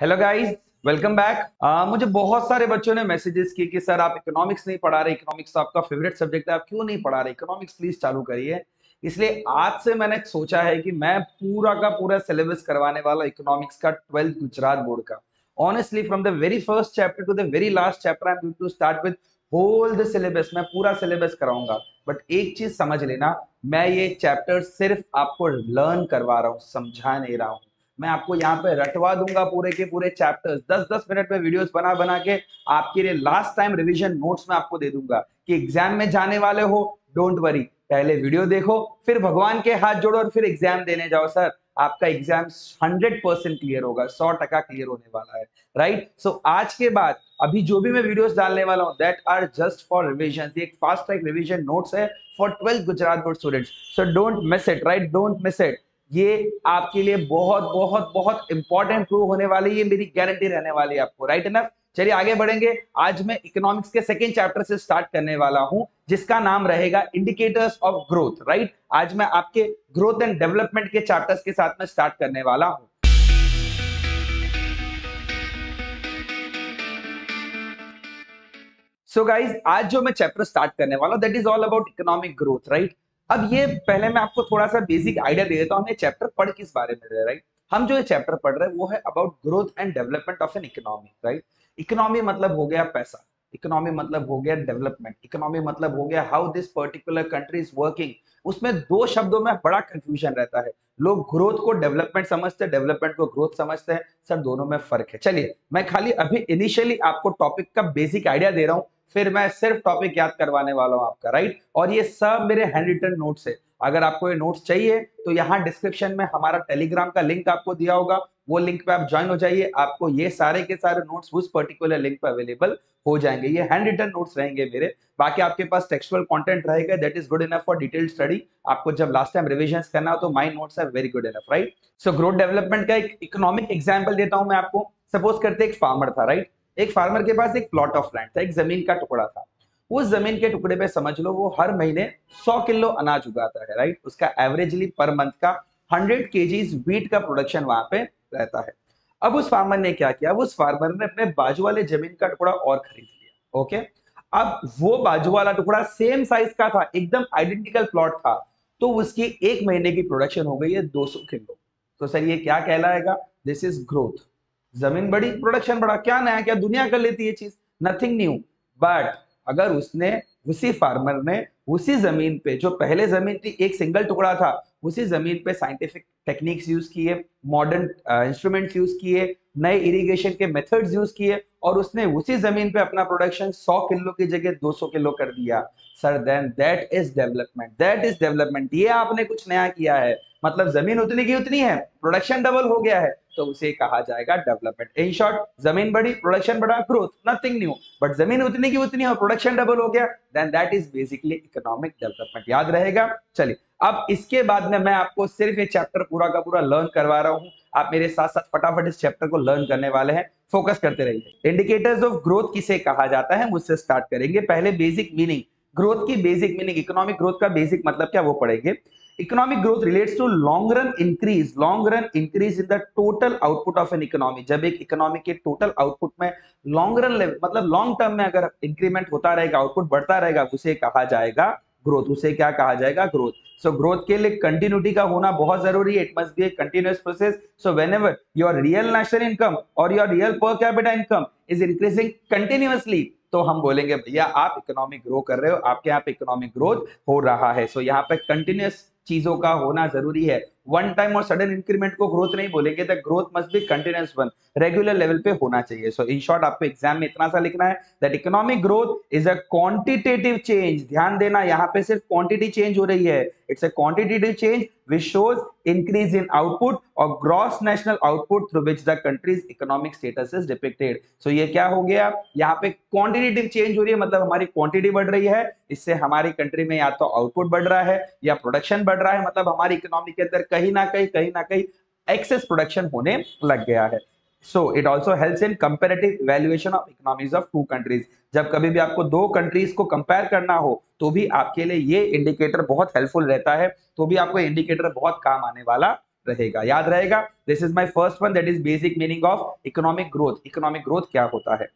Hello guys welcome back मुझे बहुत सारे बच्चों ने मैसेजेस किए कि, सर, आप इकोनॉमिक्स नहीं पढ़ा रहे इकोनॉमिक्स तो आपका फेवरेट सब्जेक्ट है, आप क्यों नहीं पढ़ा रहे? इकोनॉमिक्स प्लीज़ चालू करिए. इसलिए आज से मैंने सोचा है कि मैं पूरा का पूरा सिलेबस करवाने वाला इकोनॉमिक्स का ट्वेल्थ गुजरात बोर्ड का। Honestly from the very first chapter to the very last chapter I am to start with whole the syllabus मैं पूरा सिलेबस कराऊँगा। बट एक चीज़ समझ लेना, मैं ये चैप्टर सिर्फ़ आपको लर्न करवा रहा हूँ, समझा नहीं रहा हूँ। मैं आपको यहाँ पे रटवा दूँगा पूरे के पूरे चैप्टर्स 10-10 मिनट में वीडियोस बना बना के आपके लिए लास्ट टाइम रिवीजन नोट्स में आपको दे दूँगा कि एग्ज़ाम में जाने वाले हो डोंट वरी पहले वीडियो देखो फिर भगवान के हाथ जोड़ो और फिर एग्ज़ाम देने जाओ सर आपका एग्ज़ाम 100 परसेंट क्लियर होगा 100 टका क्लियर होने वाला है राइट सो so, आज के बाद अभी जो भी मैं वीडियोस डालने वाला हूँ that are just for revision एक फास्ट ट्रैक रिवीजन नोट्स है for twelfth Gujarat board students so don't miss it right don't miss it ये आपके लिए बहुत बहुत बहुत इंपॉर्टेंट प्रूव होने वाली, ये मेरी गारंटी रहने वाली है आपको राइट इनफ चलिए आगे बढ़ेंगे। आज मैं इकोनॉमिक्स के सेकेंड चैप्टर से स्टार्ट करने वाला हूँ, जिसका नाम रहेगा इंडिकेटर्स ऑफ़ ग्रोथ राइट आज मैं आपके ग्रोथ एंड डेवलपमेंट के चैप्टर्स के साथ में स्टार्ट करने वाला हूँ। सो so गाइज़ आज जो मैं चैप्टर स्टार्ट करने वाला हूँ that is all about economic growth right अब ये पहले मैं आपको थोड़ा सा बेसिक आइडिया दे देता हूँ हम ये चैप्टर पढ़ किस बारे में रहे राइट हम जो ये चैप्टर पढ़ रहे हैं, वो है about growth and development of an economy right economy मतलब हो गया पैसा इकोनॉमी मतलब हो गया डेवलपमेंट इकोनॉमी मतलब हो गया how this particular country is working उसमें दो शब्दों में बड़ा कंफ्यूजन रहता है। लोग ग्रोथ को डेवलपमेंट समझते हैं डेवलपमेंट को ग्रोथ समझते हैं। सर, दोनों में फ़र्क है। चलिए, मैं खाली अभी इनिशियली आपको टॉपिक का बेसिक आइडिया दे रहा हूँ। फिर मैं सिर्फ़ टॉपिक याद करवाने वाला हूँ आपका राइट और ये सब मेरे हैंड रिटन नोट्स है। अगर आपको ये नोट्स चाहिए तो यहाँ डिस्क्रिप्शन में हमारा टेलीग्राम का लिंक आपको दिया होगा। वो लिंक पे आप ज्वाइन हो जाइए। आपको ये सारे के सारे नोट्स उस पर्टिकुलर लिंक पे अवेलेबल हो जाएँगे। ये हैंड रिटन नोट्स रहेंगे मेरे। बाकी आपके पास टेक्सुअल कंटेंट रहेगा। That is good enough for detail study आपको जब लास्ट टाइम रिविजन करना हो तो my notes are very good enough right so growth development का एक इकोनॉमिक एग्ज़ाम्पल देता हूँ मैं आपको। सपोज़ करते एक फार्मर था राइट एक फार्मर के पास एक प्लॉट ऑफ़ लैंड था, एक ज़मीन का टुकड़ा था। उस ज़मीन के टुकड़े पे समझ लो, वो हर महीने 100 किलो अनाज उगाता है राइट उसका एवरेजली पर मंथ का 100 केजीज वीट का प्रोडक्शन वहाँ पे रहता है। अब उस फार्मर ने क्या किया? उस फार्मर ने अपने बाजू वाले ज़मीन का टुकड़ा और खरीद लिया ओके अब वो बाजू वाला टुकड़ा सेम साइज़ का था, एकदम आइडेंटिकल प्लॉट था तो उसकी एक महीने की प्रोडक्शन हो गई है 200 किलो। तो सर ये क्या कहलाएगा? दिस इज़ ग्रोथ ज़मीन बड़ी प्रोडक्शन बढ़ा क्या नया, क्या दुनिया कर लेती है चीज़? नथिंग न्यू बट अगर उसने, उसी फार्मर ने, उसी ज़मीन पे, जो पहले ज़मीन थी, एक सिंगल टुकड़ा था, उसी ज़मीन पे साइंटिफिक टेक्निक्स यूज़ किए मॉडर्न इंस्ट्रूमेंट्स यूज़ किए नए इरिगेशन के मेथड्स यूज़ किए और उसने उसी ज़मीन पे अपना प्रोडक्शन 100 किलो की जगह 200 किलो कर दिया। Sir then that is development that is development ये आपने कुछ नया किया है। मतलब ज़मीन उतनी की उतनी है प्रोडक्शन डबल हो गया है तो उसे कहा जाएगा डेवलपमेंट इन शॉर्ट ज़मीन बड़ी प्रोडक्शन बड़ा ग्रोथ नथिंग न्यू बट ज़मीन उतनी की उतनी और प्रोडक्शन डबल हो गया then that is basically economic development याद रहेगा? चलिए, अब इसके बाद में मैं आपको सिर्फ़ ये चैप्टर पूरा का पूरा लर्न करवा रहा हूँ। आप मेरे साथ साथ फटाफट इस चैप्टर को लर्न करने वाले हैं। फोकस करते रहिए। इंडिकेटर्स ऑफ़ ग्रोथ किसे कहा जाता है, मुझसे स्टार्ट करेंगे। पहले बेसिक मीनिंग ग्रोथ की बेसिक मीनिंग इकोनॉमिक ग्रोथ का बेसिक मतलब क्या वो पढ़ेंगे। Economic growth relates to long run increase long run increase in the total output of an economy जब एक इकोनॉमी के टोटल आउटपुट में लॉन्ग रन मतलब लॉन्ग टर्म में अगर इंक्रीमेंट होता रहेगा आउटपुट बढ़ता रहेगा, उसे कहा जाएगा ग्रोथ उसे क्या कहा जाएगा? ग्रोथ सो ग्रोथ के लिए कंटिन्यूटी का होना बहुत ज़रूरी है. It must be a continuous process so whenever your real national income और your real per capita income is increasing continuously तो हम बोलेंगे भैया आप इकोनॉमिक ग्रो कर रहे हो. आपके यहाँ पे इकोनॉमिक ग्रोथ हो रहा है. सो so, यहाँ पे कंटिन्यूस चीज़ों का होना ज़रूरी है. वन टाइम और सडन इंक्रीमेंट को ग्रोथ नहीं बोलेंगे the growth must be continuous one regular level पे होना चाहिए। सो इन शॉर्ट आपको एग्ज़ाम में इतना सा लिखना है that economic growth is a quantitative change ध्यान देना, यहाँ पे सिर्फ़ क्वांटिटी चेंज हो रही है। It's a quantitative change which shows increase in output और gross national output through which the country's economic status is depicted so ये क्या हो गया? यहाँ पे क्वांटिटेटिव चेंज हो रही है मतलब हमारी क्वांटिटी बढ़ रही है। इससे हमारी कंट्री में या तो आउटपुट बढ़ रहा है या प्रोडक्शन बढ़ रहा है मतलब हमारी इकोनॉमी के अंदर कहीं ना कहीं कहीं ना कहीं एक्सेस प्रोडक्शन होने लग गया है। So it also help in comparative valuation of economies of two countries जब कभी भी आपको दो कंट्रीज़ को कंपेयर करना हो तो भी आपके लिए ये इंडिकेटर बहुत हेल्पफुल रहता है तो भी आपको इंडिकेटर बहुत काम आने वाला रहेगा। याद रहेगा this is my first one that is basic meaning of economic growth economic growth क्या होता है?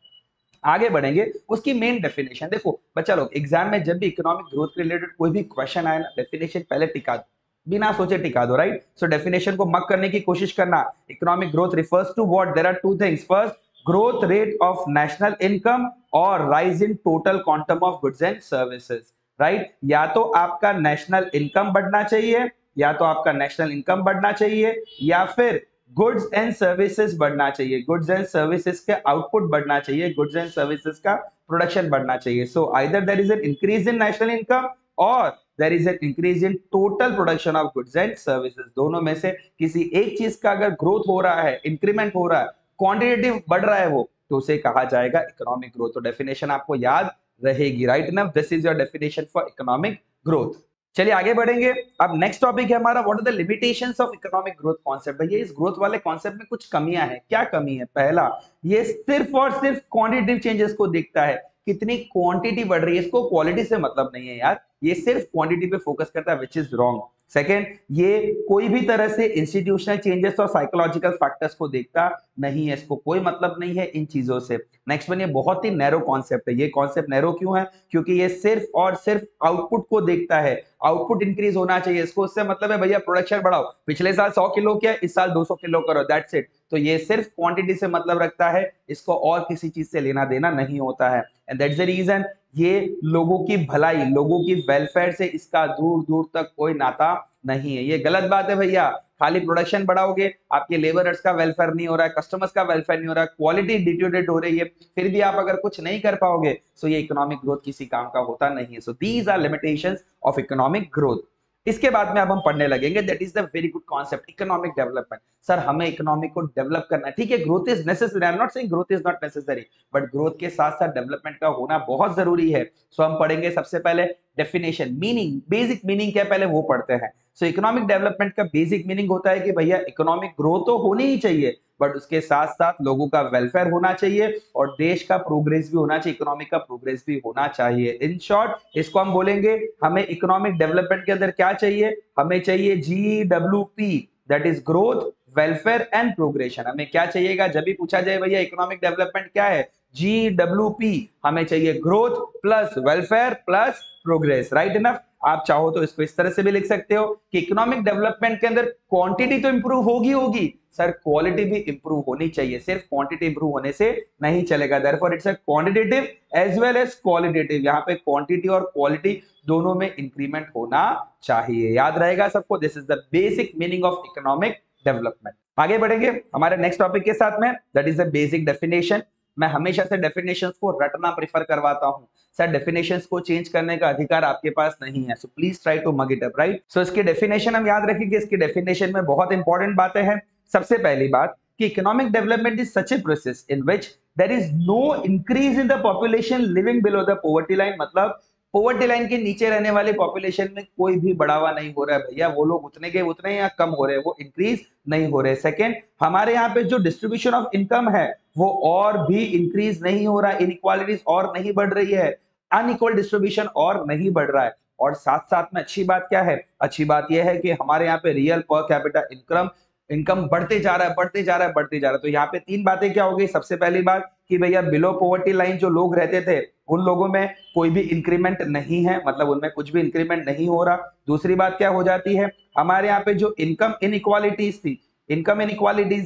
आगे बढ़ेंगे, उसकी मेन डेफिनेशन देखो। बच्चा लोग एग्ज़ाम में जब भी इकोनॉमिक ग्रोथ के रिलेटेड कोई भी क्वेश्चन आए ना डेफिनेशन पहले टिका दो। बिना सोचे टिका दो राइट सो डेफिनेशन को मक करने की कोशिश करना। Economic growth refers to what there are two things first growth rate of national income और rise in total quantum of goods and services right या तो आपका नेशनल इनकम बढ़ना चाहिए, या तो आपका नेशनल इनकम बढ़ना चाहिए, या फिर गुड्स एंड सर्विसेज़ बढ़ना चाहिए। गुड्स एंड सर्विसेज़ का आउटपुट बढ़ना चाहिए गुड्स एंड सर्विसेज़ का प्रोडक्शन बढ़ना चाहिए। So either there is an increase in national income और there is an increase in total production of goods and services दोनों में से किसी एक चीज़ का अगर ग्रोथ हो रहा है इंक्रीमेंट हो रहा है क्वांटिटेटिव बढ़ रहा है वो तो उसे कहा जाएगा इकोनॉमिक ग्रोथ तो डेफिनेशन आपको याद रहेगी. राइट ना this is your definition for economic growth चलिए आगे बढ़ेंगे. अब नेक्स्ट टॉपिक है हमारा what are the limitations of economic growth concept भैया, इस ग्रोथ वाले कॉन्सेप्ट में कुछ कमियाँ हैं. क्या कमी है? पहला, ये सिर्फ़ और सिर्फ़ क्वांटिटेटिव चेंजेस को देखता है. कितनी क्वांटिटी बढ़ रही है, इसको क्वालिटी से मतलब नहीं है यार। ये सिर्फ़ क्वांटिटी पे फोकस करता है विच इज़ रॉन्ग सेकेंड ये कोई भी तरह से इंस्टीट्यूशनल चेंजेस और साइकोलॉजिकल फैक्टर्स को देखता नहीं है, इसको कोई मतलब नहीं है इन चीज़ों से। नेक्स्ट वन ये बहुत ही नैरो कॉन्सेप्ट है। ये कॉन्सेप्ट नैरो क्यों है? क्योंकि ये सिर्फ़ और सिर्फ़ आउटपुट को देखता है। आउटपुट इंक्रीज होना चाहिए, इसको उससे मतलब है, भैया प्रोडक्शन बढ़ाओ। पिछले साल सौ किलो किया, इस साल 200 किलो करो दैट्स इट तो ये सिर्फ़ क्वांटिटी से मतलब रखता है, इसको और किसी चीज़ से लेना देना नहीं होता है। एंड दैट्स द रीजन ये लोगों की भलाई, लोगों की वेलफेयर से इसका दूर दूर तक कोई नाता नहीं है। ये गलत बात है भैया। खाली प्रोडक्शन बढ़ाओगे, आपके लेबरर्स का वेलफेयर नहीं हो रहा है कस्टमर्स का वेलफेयर नहीं हो रहा है क्वालिटी डिट्यूरेट हो रही है, फिर भी आप अगर कुछ नहीं कर पाओगे तो ये इकोनॉमिक ग्रोथ किसी काम का होता नहीं है। So these are limitation of economic growth इसके बाद में अब हम पढ़ने लगेंगे that is the very good concept economic development sir हमें इकोनॉमिक को डेवलप करना ठीक है growth is necessary I am not saying growth is not necessary but growth के साथ साथ डेवलपमेंट का होना बहुत ज़रूरी है। सो so हम पढ़ेंगे सबसे पहले डेफिनेशन मीनिंग बेसिक मीनिंग क्या पहले वो पढ़ते हैं। सो इकोनॉमिक डेवलपमेंट का बेसिक मीनिंग होता है कि भैया इकोनॉमिक ग्रोथ तो होनी ही चाहिए बट उसके साथ साथ लोगों का वेलफेयर होना चाहिए और देश का प्रोग्रेस भी होना चाहिए इकोनॉमिक का प्रोग्रेस भी होना चाहिए। इन शॉर्ट इसको हम बोलेंगे, हमें इकोनॉमिक डेवलपमेंट के अंदर क्या चाहिए? हमें चाहिए G W P that is growth welfare and progression हमें क्या चाहिएगा? जब भी पूछा जाए भैया इकोनॉमिक डेवलपमेंट क्या है? जी डब्ल्यू पी हमें चाहिए growth plus welfare plus progress right enough आप चाहो तो इसको इस तरह से भी लिख सकते हो कि इकोनॉमिक डेवलपमेंट के अंदर क्वांटिटी तो इंप्रूव होगी होगी। सर क्वालिटी भी इंप्रूव होनी चाहिए। सिर्फ़ क्वांटिटी इंप्रूव होने से नहीं चलेगा। Therefore it's a quantitative as well as qualitative यहाँ पे क्वांटिटी और क्वालिटी दोनों में इंक्रीमेंट होना चाहिए। याद रहेगा सबको this is the basic meaning of economic development आगे बढ़ेंगे हमारे नेक्स्ट टॉपिक के साथ में। That is the basic definition मैं हमेशा से डेफिनेशन को रटना प्रीफर करवाता हूँ। सर डेफिनेशन को चेंज करने का अधिकार आपके पास नहीं है so please try to mug it up right so इसके डेफिनेशन हम याद रखेंगे, इसके डेफिनेशन में बहुत इंपॉर्टेंट बातें हैं। सबसे पहली बात कि economic development is such a process in which there is no increase in the population living below the poverty line मतलब पोवर्टी लाइन के नीचे रहने वाले पॉपुलेशन में कोई भी बढ़ावा नहीं हो रहा है भैया। वो लोग उतने के उतने या कम हो रहे हैं। वो इंक्रीज नहीं हो रहे। सेकेंड हमारे यहाँ पे जो डिस्ट्रीब्यूशन ऑफ़ इनकम है, वो और भी इंक्रीज नहीं हो रहा। इनक्वालिटीज और नहीं बढ़ रही है। अनइक्वल डिस्ट्रीब्यूशन और नहीं बढ़ रहा है। और साथ साथ में अच्छी बात क्या है? अच्छी बात यह है कि हमारे यहाँ पे real per capita income income बढ़ते जा रहा है, बढ़ते जा रहा है, बढ़ते जा रहा है। तो यहाँ पे तीन बातें क्या हो गई? सबसे पहली बात कि भैया बिलो पॉवर्टी लाइन जो लोग रहते थे, उन लोगों में कोई भी इंक्रीमेंट नहीं है मतलब उनमें कुछ भी इंक्रीमेंट नहीं हो रहा। दूसरी बात क्या हो जाती है? हमारे यहाँ पे जो इनकम इन थी इनकम इन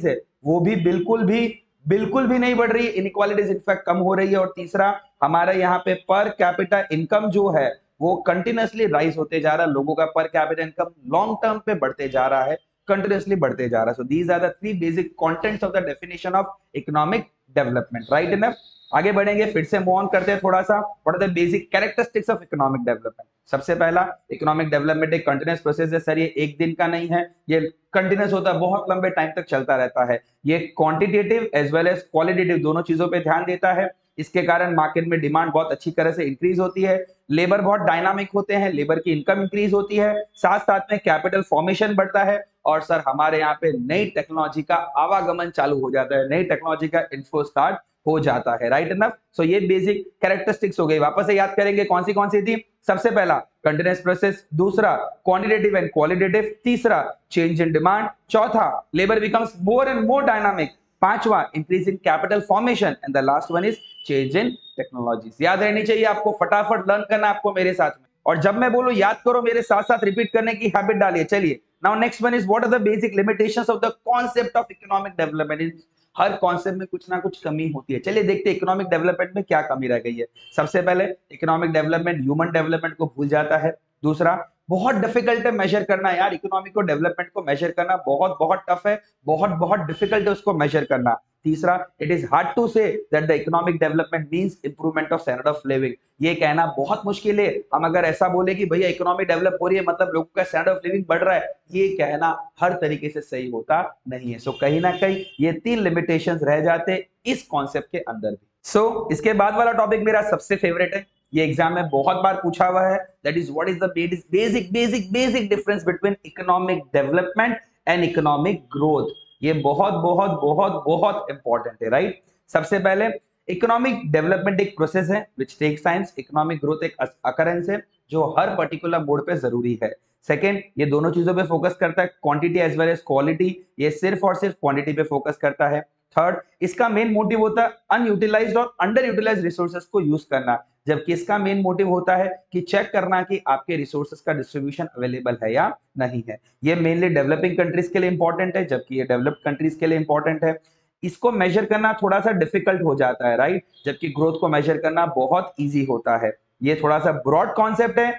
है, वो भी बिल्कुल भी बिल्कुल भी नहीं बढ़ रही है। इनक्वालिटीज इनफैक्ट कम हो रही है। और तीसरा, हमारे यहाँ पे पर कैपिटल इनकम जो है, वो कंटिन्यूसली राइज होते जा रहा है। लोगों का पर कैपिटल इनकम लॉन्ग टर्म पे बढ़ते जा रहा है कंटिन्यूसली बढ़ते जा रहा है। So these are the three basic contents of the definition of economic development right enough आगे बढ़ेंगे, फिर से मूव ऑन करते हैं थोड़ा सा what are basic characteristics of economic development सबसे पहला इकोनॉमिक डेवलपमेंट एक कंटिन्यूस प्रोसेस है, सर, ये एक दिन का नहीं है, ये कंटिन्यूस होता है, बहुत लंबे टाइम तक चलता रहता है। ये quantitative as well as qualitative दोनों चीज़ों पे ध्यान देता है। इसके कारण मार्केट में डिमांड बहुत अच्छी तरह से इंक्रीज होती है लेबर बहुत डायनामिक होते हैं लेबर की इनकम इंक्रीज होती है साथ साथ में कैपिटल फॉर्मेशन बढ़ता है और सर, हमारे यहाँ पे नई टेक्नोलॉजी का आवागमन चालू हो जाता है, नई टेक्नोलॉजी का इन्फो स्टार्ट हो जाता है राइट इनफ सो ये बेसिक कैरेक्टरिस्टिक्स हो गई। वापस से याद करेंगे कौन सी कौन सी थी? सबसे पहला कंटिन्यूस प्रोसेस दूसरा क्वांटिटेटिव एंड क्वालिटेटिव तीसरा चेंज इन डिमांड चौथा labour becomes more and more dynamic पांचवा increase in capital formation and the last one is change in technology याद रहनी चाहिए आपको, फटाफट लर्न करना आपको मेरे साथ में। और जब मैं बोलूँ, याद करो मेरे साथ साथ रिपीट करने की हैबिट डालिए, चलिए। Now next one is what are the basic limitations of the concept of economic development her concept में कुछ ना कुछ कमी होती है। चलिए देखते हैं इकोनॉमिक डेवलपमेंट में क्या कमी रह गई है। सबसे पहले इकोनॉमिक डेवलपमेंट ह्यूमन डेवलपमेंट को भूल जाता है। दूसरा, बहुत डिफ़िकल्ट है मेजर करना। यार इकोनॉमिक को डेवलपमेंट को मेजर करना बहुत बहुत टफ है। बहुत बहुत डिफ़िकल्ट है उसको मेजर करना। तीसरा it is hard to say that the economic development means improvement of standard of living ये कहना बहुत मुश्किल है। हम अगर ऐसा बोले कि भैया इकोनॉमी डेवलप हो रही है मतलब लोगों का स्टैंडर्ड ऑफ़ लिविंग बढ़ रहा है ये कहना हर तरीके से सही होता नहीं है। सो so, कहीं ना कहीं ये तीन लिमिटेशन रह जाते इस कॉन्सेप्ट के अंदर भी। सो so, इसके बाद वाला टॉपिक मेरा सबसे फेवरेट है। ये एग्ज़ाम में बहुत बार पूछा हुआ है। That is what is the basic basic basic difference between economic development and economic growth ये बहुत बहुत बहुत बहुत इंपॉर्टेंट है राइट सबसे पहले इकोनॉमिक डेवलपमेंट एक प्रोसेस है which takes time economic growth एक अकरेंस है, जो हर पर्टिकुलर मोड पे ज़रूरी है। सेकेंड ये दोनों चीज़ों पे फोकस करता है quantity as well as quality ये सिर्फ़ और सिर्फ़ क्वांटिटी पे फोकस करता है। थर्ड इसका मेन मोटिव होता है अनयूटिलाइज और अंडर यूटिलाइज रिसोर्सेज को यूज़ करना। जबकि इसका मेन मोटिव होता है कि चेक करना कि आपके रिसोर्सेज का डिस्ट्रीब्यूशन अवेलेबल है या नहीं है। ये मेनली डेवलपिंग कंट्रीज़ के लिए इंपॉर्टेंट है, जबकि ये डेवलप्ड कंट्रीज़ के लिए इंपॉर्टेंट है। इसको मेजर करना थोड़ा सा डिफ़िकल्ट हो जाता है राइट जबकि ग्रोथ को मेजर करना बहुत ईजी होता है। ये थोड़ा सा ब्रॉड कॉन्सेप्ट है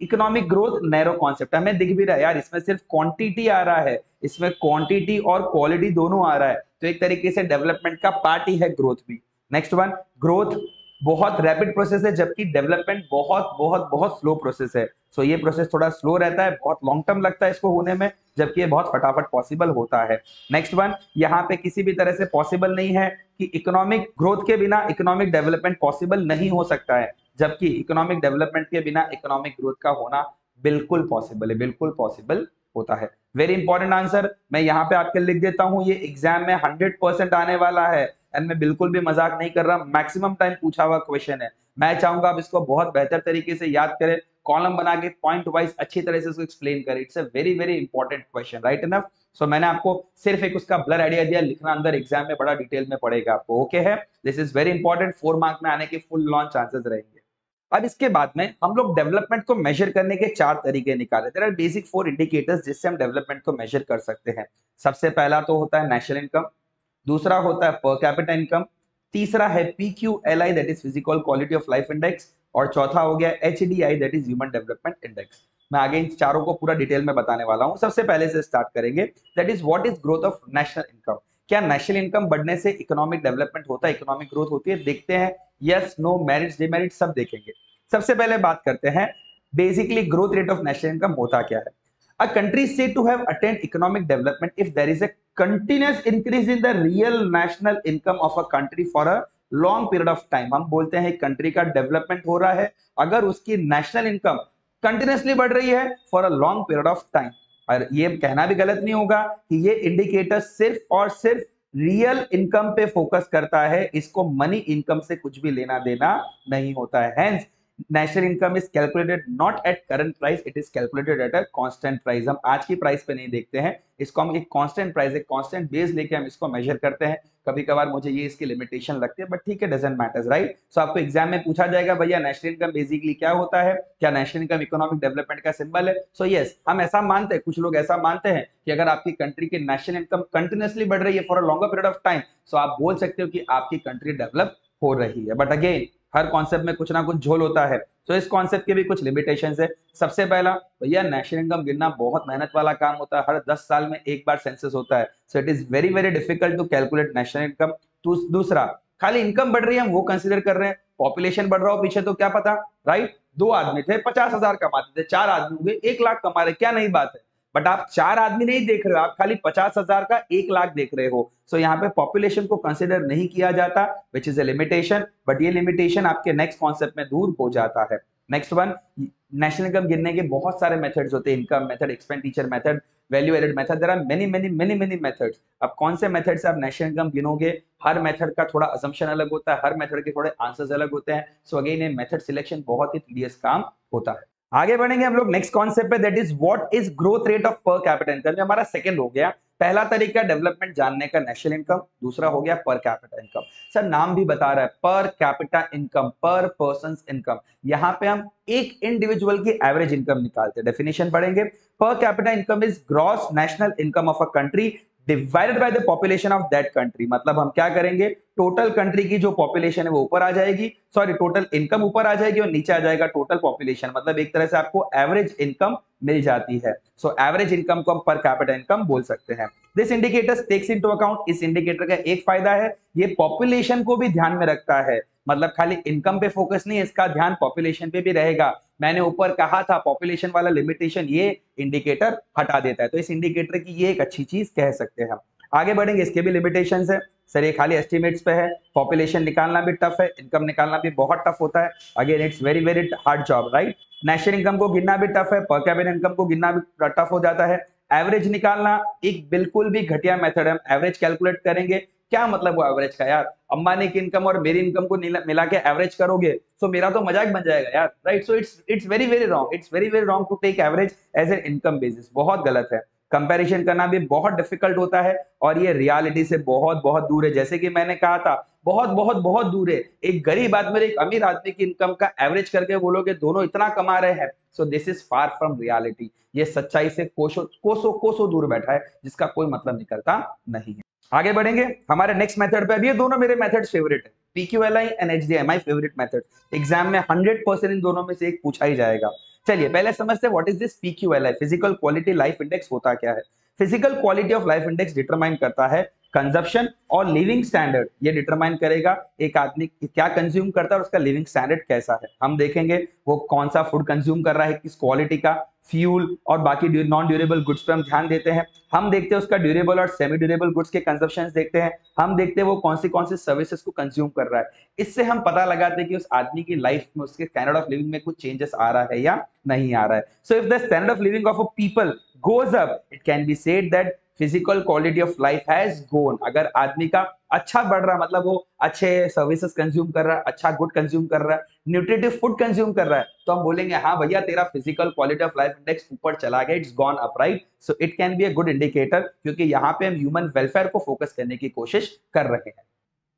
इकोनॉमिक ग्रोथ नैरो कॉन्सेप्ट हमें दिख भी रहा है यार, इसमें सिर्फ़ क्वांटिटी आ रहा है, इसमें क्वांटिटी और क्वालिटी दोनों आ रहा है। तो एक तरीके से डेवलपमेंट का पार्ट ही है ग्रोथ भी। नेक्स्ट वन ग्रोथ बहुत रैपिड प्रोसेस है, जबकि डेवलपमेंट बहुत बहुत बहुत स्लो प्रोसेस है। सो so, ये प्रोसेस थोड़ा स्लो रहता है, बहुत लॉन्ग टर्म लगता है इसको होने में, जबकि ये बहुत फटाफट पॉसिबल होता है। नेक्स्ट वन यहाँ पे किसी भी तरह से पॉसिबल नहीं है कि इकोनॉमिक ग्रोथ के बिना इकोनॉमिक डेवलपमेंट पॉसिबल नहीं हो सकता है, जबकि इकोनॉमिक डेवलपमेंट के बिना इकोनॉमिक ग्रोथ का होना बिल्कुल पॉसिबल है, बिल्कुल पॉसिबल होता है। वेरी इंपॉर्टेंट आंसर मैं यहाँ पे आपके लिख देता हूँ, ये एग्ज़ाम में हंड्रेड परसेंट आने वाला है। एंड मैं बिल्कुल भी मज़ाक नहीं कर रहा मैक्सिमम टाइम पूछा हुआ क्वेश्चन है। मैं चाहूँगा आप इसको बहुत बेहतर तरीके से याद करें कॉलम बना के पॉइंट वाइज अच्छी तरह से एक्सप्लेन करें। It's a very very important question right enough so मैंने आपको सिर्फ़ एक उसका ब्लर आइडिया दिया, लिखना अंदर एग्ज़ाम में बड़ा डिटेल में पड़ेगा आपको ओके है? This is very important four mark में आने के फुल लॉन्च चांसेस रहेंगे। अब इसके बाद में हम लोग डेवलपमेंट को मेजर करने के चार तरीके निकाले आर बेसिक फोर इंडिकेटर्स जिससे हम डेवलपमेंट को मेजर कर सकते हैं। सबसे पहला तो होता है नेशनल इनकम दूसरा होता है पर कैपिटल इनकम तीसरा है P Q L I that is physical quality of life index और चौथा हो गया H D I that is human development index मैं आगे इन चारों को पूरा डिटेल में बताने वाला हूँ। सबसे पहले से स्टार्ट करेंगे that is what is growth of national income क्या नेशनल इनकम बढ़ने से इकोनॉमिक डेवलपमेंट होता है इकोनॉमिक ग्रोथ होती है? देखते हैं यस नो मेरिट्स डिमेरिट्स सब देखेंगे। सबसे पहले बात करते हैं basically growth rate of national income होता क्या है? A country is said to have attained economic development if there is a continuous increase in the real national income of a country for a long period of time हम बोलते हैं country का development हो रहा है। अगर उसकी national income continuously बढ़ रही है for a long period of time और ये कहना भी गलत नहीं होगा कि ये इंडिकेटर सिर्फ़ और सिर्फ़ रियल इनकम पे फोकस करता है। इसको मनी इनकम से कुछ भी लेना देना नहीं होता है। Hence national income is calculated not at current price it is calculated at a constant price हम आज की प्राइस पे नहीं देखते हैं। इसको हम एक कांस्टेंट प्राइस एक कांस्टेंट बेस लेके हम इसको मेजर करते हैं। कभी कभार मुझे ये इसकी लिमिटेशन लगती है बट ठीक है डजेंट मैटर्स राइट सो आपको एग्ज़ाम में पूछा जाएगा भैया नेशनल इनकम बेसिकली क्या होता है? क्या नेशनल इनकम इकोनॉमिक डेवलपमेंट का सिंबल है? सो so, यस yes, हम ऐसा मानते हैं कुछ लोग ऐसा मानते हैं कि अगर आपकी कंट्री की नेशनल इनकम कंटिन्यूसली बढ़ रही है for a longer period of time so आप बोल सकते हो कि आपकी कंट्री डेवलप हो रही है। बट अगेन हर कॉन्सेप्ट में कुछ ना कुछ झोल होता है। तो इस कॉन्सेप्ट के भी कुछ लिमिटेशन है। सबसे पहला, भैया नेशनल इनकम गिनना बहुत मेहनत वाला काम होता है। हर दस साल में एक बार सेंसस होता है। So it is very very difficult to calculate national income दूसरा, खाली इनकम बढ़ रही है, हम वो कंसिडर कर रहे हैं। पॉपुलेशन बढ़ रहा हो पीछे तो क्या पता? राइट दो आदमी थे, पचास हज़ार कमाते थे, चार आदमी हो गए एक लाख कमा रहे क्या नहीं बात है? बट आप चार आदमी नहीं देख रहे हो, आप खाली पचास हज़ार का एक लाख देख रहे हो। सो so यहाँ पे पॉपुलेशन को कंसिडर नहीं किया जाता which is a limitation but ये लिमिटेशन आपके नेक्स्ट कॉन्सेप्ट में दूर हो जाता है। नेक्स्ट वन नेशनल इनकम गिनने के बहुत सारे मेथड्स होते हैं income method expenditure method value added method there are many many many many methods अब कौन से मेथड से आप नेशनल इनकम गिनोगे? हर मेथड का थोड़ा असम्पशन अलग होता है, हर मेथड के थोड़े आंसर्स अलग होते हैं। सो अगेन ये मेथड सिलेक्शन बहुत ही टीडियस काम होता है। आगे बढ़ेंगे हम लोग नेक्स्ट कॉन्सेप्ट पे that is what is growth rate of per capita income हमारा सेकंड हो गया। पहला तरीका डेवलपमेंट जानने का नेशनल इनकम दूसरा हो गया पर कैपिटल इनकम सर, नाम भी बता रहा है per capita income per person income यहाँ पे हम एक इंडिविजुअल की एवरेज इनकम निकालते हैं। डेफिनेशन पढ़ेंगे। Per capita income is gross national income of a country divided by the population of that country मतलब हम क्या करेंगे? टोटल कंट्री की जो पॉपुलेशन है वो ऊपर आ जाएगी। सॉरी टोटल इनकम ऊपर आ जाएगी और नीचे आ जाएगा टोटल पॉपुलेशन मतलब एक तरह से आपको एवरेज इनकम मिल जाती है। सो एवरेज इनकम को हम पर कैपिटल इनकम बोल सकते हैं। This indicator takes into account इस इंडिकेटर का एक फ़ायदा है। ये पॉपुलेशन को भी ध्यान में रखता है। मतलब खाली इनकम पे फोकस नहीं, इसका ध्यान पॉपुलेशन पे भी रहेगा। मैंने ऊपर कहा था पॉपुलेशन वाला लिमिटेशन ये इंडिकेटर हटा देता है। तो इस इंडिकेटर की ये एक अच्छी चीज़ कह सकते हैं आगे बढ़ेंगे, इसके भी लिमिटेशन है। सर, ये खाली एस्टिमेट्स पे है। पॉपुलेशन निकालना भी टफ है इनकम निकालना भी बहुत टफ होता है। Again it's very very hard job right national income को गिनना भी टफ है पर कैबिन इनकम को गिनना भी टफ हो जाता है। एवरेज निकालना एक बिल्कुल भी घटिया मेथड है। एवरेज कैलकुलेट करेंगे क्या मतलब वो एवरेज का यार? अंबानी की इनकम और मेरी इनकम को मिला के एवरेज करोगे तो मेरा तो मज़ाक बन जाएगा यार right so it's it's very very wrong it's very very wrong to take average as an income basis बहुत गलत है। कंपैरिजन करना भी बहुत डिफ़िकल्ट होता है और ये रियलिटी से बहुत बहुत दूर है। जैसे कि मैंने कहा था, बहुत बहुत बहुत दूर है। एक गरीब आदमी और एक अमीर आदमी की इनकम का एवरेज करके बोलोगे दोनों इतना कमा रहे हैं। So this is far from reality ये सच्चाई से कोसो कोसो कोसो दूर बैठा है, जिसका कोई मतलब निकलता नहीं है। आगे बढ़ेंगे। हमारे नेक्स्ट मेथड पे अभी ये दोनों मेरे मेथड फेवरेट है। PQLI and HDI my favourite method exam में 100 परसेंट इन दोनों में से एक पूछा ही जाएगा। चलिए, पहले समझते हैं what is this PQLI physical quality life index होता क्या है? Physical quality of life index determine करता है। कंजप्शन और लिविंग स्टैंडर्ड, ये डिटरमाइन करेगा एक आदमी क्या कंज्यूम करता है और उसका लिविंग स्टैंडर्ड कैसा है। हम देखेंगे वो कौन सा फ़ूड कंज्यूम कर रहा है, किस क्वालिटी का, फ्यूल और बाकी नॉन ड्यूरेबल गुड्स पे हम ध्यान देते हैं। हम देखते हैं उसका ड्यूरेबल और सेमी ड्यूरेबल गुड्स के कंजप्शन देखते हैं। हम देखते हैं वो कौन सी कौन सी सर्विसेज़ को कंज्यूम कर रहा है। इससे हम पता लगाते हैं कि उस आदमी की लाइफ में उसके स्टैंडर्ड ऑफ़ लिविंग में कुछ चेंजेस आ रहा है या नहीं आ रहा है। So if the standard of living of a people goes up it can be said that physical quality of life has gone अगर आदमी का अच्छा बढ़ रहा मतलब वो अच्छे सर्विसेज़ कंज्यूम कर रहा है अच्छा गुड कंज्यूम कर रहा है न्यूट्रिटिव फ़ूड कंज्यूम कर रहा है तो हम बोलेंगे हाँ भैया, तेरा physical quality of life index ऊपर चला गया it's gone upright so it can be a good indicator क्योंकि यहाँ पे हम ह्यूमन वेलफेयर को फोकस करने की कोशिश कर रहे हैं.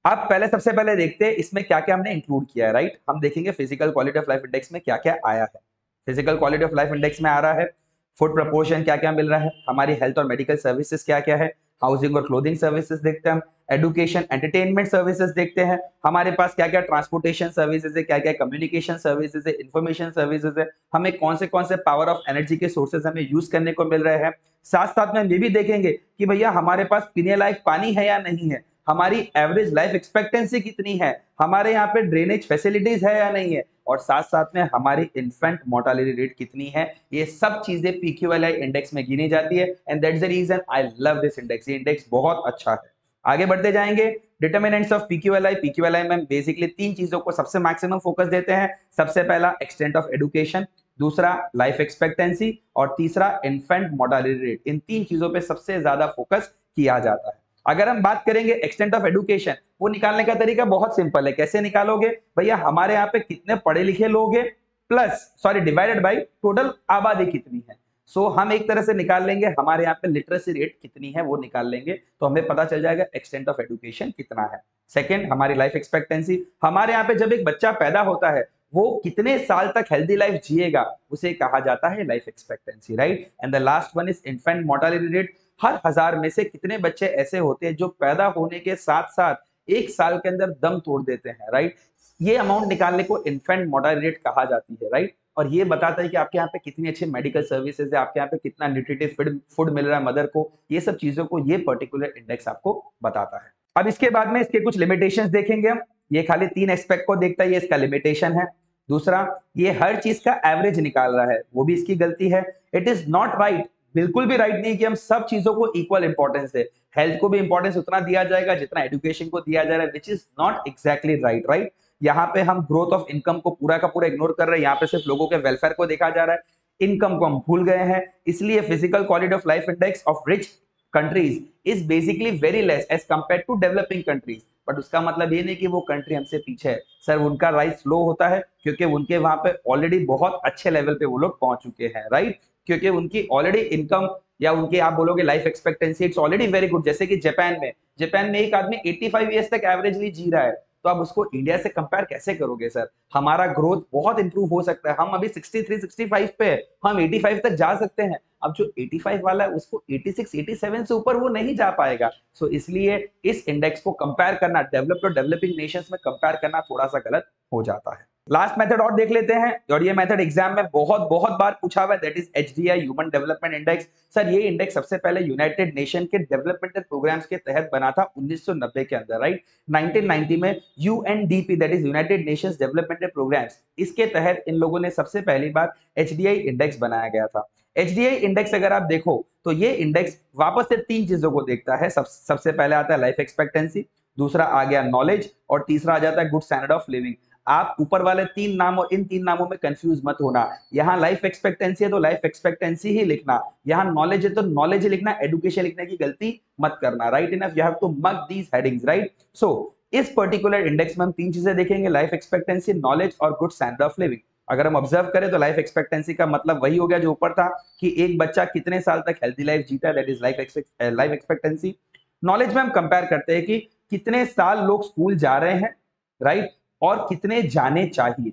अब पहले, सबसे पहले देखते हैं, इसमें क्या क्या हमने इंक्लूड किया है राइट हम देखेंगे physical quality of life index में क्या क्या आया है। Physical quality of life index में आ रहा है फ़ूड प्रपोर्शन क्या क्या मिल रहा है? हमारी हेल्थ और मेडिकल सर्विसेज़ क्या क्या है? हाउसिंग और क्लोथिंग सर्विसेज़ देखते हैं हम। एडुकेशन, एंटरटेनमेंट सर्विसेज़ देखते हैं। हमारे पास क्या क्या ट्रांसपोर्टेशन सर्विसेज़ है? क्या क्या कम्युनिकेशन सर्विसेज़ है? इन्फॉर्मेशन सर्विसेज़ है। हमें कौन से कौन से पावर ऑफ़ एनर्जी के सोर्सेज हमें यूज़ करने को मिल रहे हैं? साथ साथ में ये भी देखेंगे कि भैया हमारे पास पीने लायक पानी है या नहीं है? हमारी एवरेज लाइफ एक्सपेक्टेंसी कितनी है? हमारे यहाँ पे ड्रेनेज फैसिलिटीज़ है या नहीं है? और साथ साथ में हमारी इन्फेंट मोर्टालिटी रेट कितनी है? ये सब चीज़ें पीक्यूएलआई इंडेक्स में गिनी जाती है and that's the reason I love this index ये इंडेक्स बहुत अच्छा है। आगे बढ़ते जाएँगे। डिटर्मिनेंट्स ऑफ़ पीक्यूएलआई पीक्यूएलआई में बेसिकली तीन चीज़ों को सबसे मैक्सिमम फोकस देते हैं। सबसे पहला एक्सटेंट ऑफ़ एडुकेशन दूसरा लाइफ एक्सपेक्टेंसी और तीसरा इन्फेंट मोर्टालिटी रेट इन तीन चीज़ों पे सबसे ज़्यादा फोकस किया जाता है। अगर हम बात करेंगे एक्सटेंट ऑफ़ एडुकेशन वो निकालने का तरीका बहुत सिंपल है। कैसे निकालोगे? भैया हमारे यहाँ पे कितने पढ़े लिखे लोग हैं? Plus sorry divided by total आबादी कितनी है? सो so, हम एक तरह से निकाल लेंगे हमारे यहाँ पे लिटरेसी रेट कितनी है वो निकाल लेंगे तो हमें पता चल जाएगा एक्सटेंट ऑफ़ एडुकेशन कितना है। सेकेंड हमारी लाइफ एक्सपेक्टेंसी हमारे यहाँ पे जब एक बच्चा पैदा होता है वो कितने साल तक हेल्दी लाइफ जिएगा उसे कहा जाता है life expectancy right and the last one is infant mortality rate हर हज़ार में से कितने बच्चे ऐसे होते हैं जो पैदा होने के साथ साथ एक साल के अंदर दम तोड़ देते हैं राइट ये अमाउंट निकालने को इन्फेंट मोडल रेट कहा जाती है राइट और ये बताता है कि आपके यहाँ पे कितनी अच्छी मेडिकल सर्विसेज़ है, आपके यहाँ पे कितना न्यूट्रिटिव फ़ूड मिल रहा है मदर को। ये सब चीज़ों को, ये पर्टिकुलर इंडेक्स आपको बताता है। अब इसके बाद में इसके कुछ लिमिटेशंस देखेंगे हम। ये खाली तीन एक्सपेक्ट को देखता है, ये इसका लिमिटेशन है। दूसरा, ये हर चीज़ का एवरेज निकाल रहा है, वो भी इसकी गलती है। इट इज़ नॉट राइट बिल्कुल भी राइट नहीं कि हम सब चीज़ों को इक्वल इंपॉर्टेंस दे हेल्थ को भी इंपॉर्टेंस उतना दिया जाएगा जितना एजुकेशन को दिया जा रहा है which is not exactly right right यहाँ पे हम ग्रोथ ऑफ़ इनकम को पूरा का पूरा इग्नोर कर रहे हैं। यहाँ पे सिर्फ़ लोगों के वेलफेयर को देखा जा रहा है। इनकम को हम भूल गए हैं। इसलिए physical quality of life index of rich countries is basically very less as compare to developing countries but उसका मतलब ये नहीं कि वो कंट्री हमसे पीछे है। सर उनका राइस स्लो होता है, क्योंकि उनके वहाँ पे ऑलरेडी बहुत अच्छे लेवल पे वो लोग पहुँच चुके हैं राइट क्योंकि उनकी ऑलरेडी इनकम या उनके आप बोलोगे life expectancy it's already very good जैसे कि जापान में जापान में एक आदमी 85 फाइव ईयर्स तक एवरेजली जी रहा है। तो आप उसको इंडिया से कंपेयर कैसे करोगे सर हमारा ग्रोथ बहुत इंप्रूव हो सकता है। हम अभी 63 65 पे हम 85 तक जा सकते हैं। अब जो 85 वाला है उसको 86 87 से ऊपर वो नहीं जा पाएगा। सो so, इसलिए इस इंडेक्स को कंपेयर करना डेवलप्ड और डेवलपिंग नेशंस में कंपेयर करना थोड़ा सा गलत हो जाता है। लास्ट मेथड और देख लेते हैं। और ये मेथड एग्ज़ाम में बहुत बहुत बार पूछा हुआ है that is HDI human development index sir ये इंडेक्स सबसे पहले यूनाइटेड नेशन के डेवलपमेंटल प्रोग्राम्स के तहत बना था 1990 के अंदर राइट 1990 में UNDP that is United Nations developmental programs इसके तहत इन लोगों ने सबसे पहली बार एचडीआई इंडेक्स बनाया गया था। एचडीआई इंडेक्स अगर आप देखो तो ये इंडेक्स वापस से तीन चीज़ों को देखता है। सब, सबसे पहले आता है लाइफ एक्सपेक्टेंसी दूसरा आ गया नॉलेज और तीसरा आ जाता है गुड स्टैंडर्ड ऑफ़ लिविंग आप ऊपर वाले तीन नामों, इन तीन नामों में कंफ्यूज मत होना। यहाँ लाइफ एक्सपेक्टेंसी है तो लाइफ एक्सपेक्टेंसी ही लिखना। यहाँ नॉलेज है तो नॉलेज ही लिखना एडुकेशन लिखने की गलती मत करना। Right enough you have to mark these headings right so इस पर्टिकुलर इंडेक्स में हम तीन चीज़ें देखेंगे। लाइफ एक्सपेक्टेंसी नॉलेज और गुड स्टैंडर्ड ऑफ़ लिविंग अगर हम ऑब्ज़र्व करें तो लाइफ एक्सपेक्टेंसी का मतलब वही हो गया जो ऊपर था कि एक बच्चा कितने साल तक हेल्थी लाइफ जीता that is life life expectancy knowledge में हम कंपेयर करते हैं कि कितने साल लोग स्कूल जा रहे हैं राइट और कितने जाने चाहिए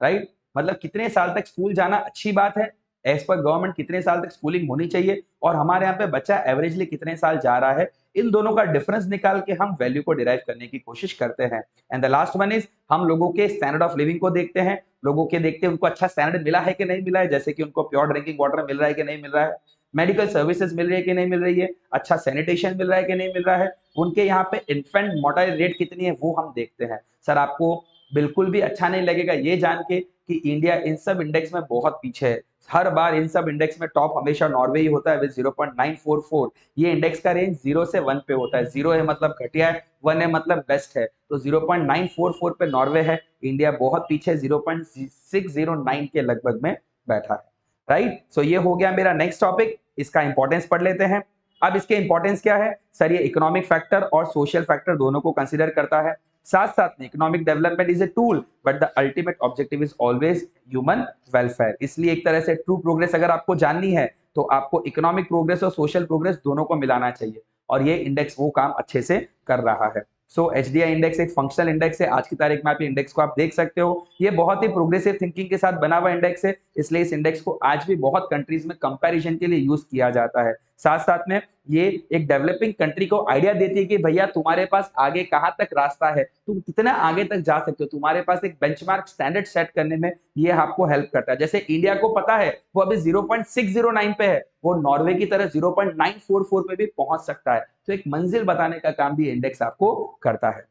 राइट मतलब कितने साल तक स्कूल जाना अच्छी बात है एज पर गवर्नमेंट कितने साल तक स्कूलिंग होनी चाहिए, और हमारे यहाँ पे बच्चा एवरेजली कितने साल जा रहा है, इन दोनों का डिफरेंस निकाल के हम वैल्यू को डिराइव करने की कोशिश करते हैं। And the last one is हम लोगों के स्टैंडर्ड ऑफ़ लिविंग को देखते हैं, लोगों के देखते हैं उनको अच्छा स्टैंडर्ड मिला है कि नहीं मिला है, जैसे कि उनको प्योर ड्रिंकिंग वाटर मिल रहा है कि नहीं मिल रहा है मेडिकल सर्विसेज़ मिल रही है कि नहीं मिल रही है अच्छा सैनिटेशन मिल रहा है कि नहीं मिल रहा है उनके यहाँ पे इन्फेंट मोर्टालिटी रेट कितनी है, वो हम देखते हैं। सर, आपको बिल्कुल भी अच्छा नहीं लगेगा ये जान के कि इंडिया इन सब इंडेक्स में बहुत पीछे है। हर बार इन सब इंडेक्स में टॉप हमेशा नॉर्वे ही होता है विद 0.944 ये इंडेक्स का रेंज ज़ीरो से वन पे होता है। ज़ीरो है मतलब घटिया है वन है मतलब बेस्ट है। तो 0.944 पे नॉर्वे है इंडिया बहुत पीछे 0.609 के लगभग में बैठा है। राइट सो ये हो गया मेरा नेक्स्ट टॉपिक इसका इंपॉर्टेंस पढ़ लेते हैं। अब इसके इंपॉर्टेंस क्या है? सर, ये इकोनॉमिक फैक्टर और सोशल फैक्टर दोनों को कंसिडर करता है। साथ साथ में economic development is a tool but the ultimate objective is always human welfare इसलिए एक तरह से ट्रू प्रोग्रेस अगर आपको जाननी है तो आपको इकोनॉमिक प्रोग्रेस और सोशल प्रोग्रेस दोनों को मिलाना चाहिए। और ये इंडेक्स वो काम अच्छे से कर रहा है। सो एचडीआई इंडेक्स एक फंक्शनल इंडेक्स है। आज की तारीख में आप इंडेक्स को आप देख सकते हो। ये बहुत ही प्रोग्रेसिव थिंकिंग के साथ बना हुआ इंडेक्स है। इसलिए इस इंडेक्स को आज भी बहुत कंट्रीज़ में कंपैरिजन के लिए यूज़ किया जाता है। साथ साथ में ये एक डेवलपिंग कंट्री को आइडिया देती है कि भैया तुम्हारे पास आगे कहाँ तक रास्ता है? तुम कितना आगे तक जा सकते हो? तुम्हारे पास एक बेंचमार्क स्टैंडर्ड सेट करने में ये आपको हेल्प करता है। जैसे इंडिया को पता है, वो अभी 0.609 पे है। वो नॉर्वे की तरह 0.944 पे भी पहुँच सकता है। तो एक मंजिल बताने का काम भी इंडेक्स आपको करता है।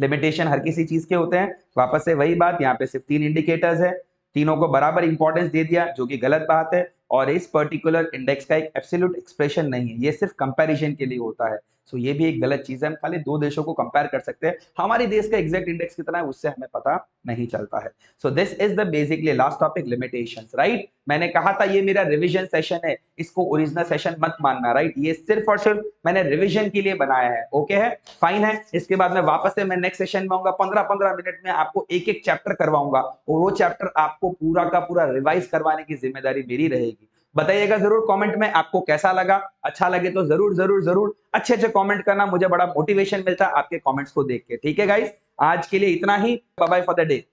लिमिटेशन हर किसी चीज़ के होते हैं। वापस से वही बात, यहाँ पे सिर्फ़ तीन इंडिकेटर्स है। तीनों को बराबर इंपॉर्टेंस दे दिया, जो कि गलत बात है। और इस पर्टिकुलर इंडेक्स का एक एब्सोल्यूट एक्सप्रेशन नहीं है। ये सिर्फ़ कंपैरिजन के लिए होता है। सो ये भी एक गलत चीज़ है। हम खाली दो देशों को कंपेयर कर सकते हैं। हमारे देश का एग्जैक्ट इंडेक्स कितना है, उससे हमें पता नहीं चलता है। So this is the basically last topic limitation right मैंने कहा था ये मेरा रिविजन सेशन है, इसको ओरिजिनल सेशन मत मानना राइट ये सिर्फ़ और सिर्फ़ मैंने रिविजन के लिए बनाया है ओके है? फाइन है। इसके बाद में वापस से, मैं नेक्स्ट सेशन में आऊँगा पंद्रह पंद्रह मिनट में आपको एक एक चैप्टर करवाऊँगा और वो चैप्टर आपको पूरा का पूरा रिवाइज करवाने की ज़िम्मेदारी मेरी रहेगी। बताइएगा ज़रूर कमेंट में आपको कैसा लगा। अच्छा लगे तो ज़रूर ज़रूर ज़रूर अच्छे अच्छे कमेंट करना। मुझे बड़ा मोटिवेशन मिलता है आपके कमेंट्स को देख के। ठीक है गाइस आज के लिए इतना ही। Bye for the day